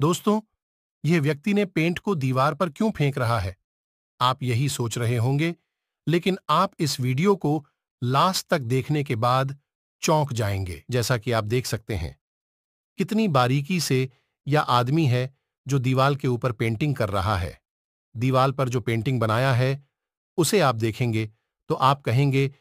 दोस्तों यह व्यक्ति ने पेंट को दीवार पर क्यों फेंक रहा है? आप यही सोच रहे होंगे, लेकिन आप इस वीडियो को लास्ट तक देखने के बाद चौंक जाएँगे, जैसा कि आप देख सकते हैं। कितनी बारीकी से यह आदमी है जो दीवाल के ऊपर पेंटिंग कर रहा है। दीवाल पर जो पेंटिंग बनाया है, उसे आप देखेंगे तो आप कहेंगे